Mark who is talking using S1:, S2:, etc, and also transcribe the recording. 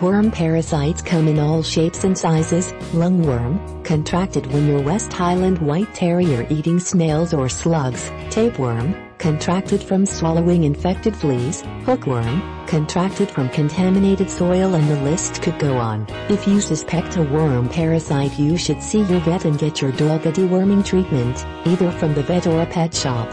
S1: Worm parasites come in all shapes and sizes, lungworm, contracted when your West Highland White Terrier eating snails or slugs, tapeworm, contracted from swallowing infected fleas, hookworm, contracted from contaminated soil and the list could go on. If you suspect a worm parasite you should see your vet and get your dog a deworming treatment, either from the vet or a pet shop.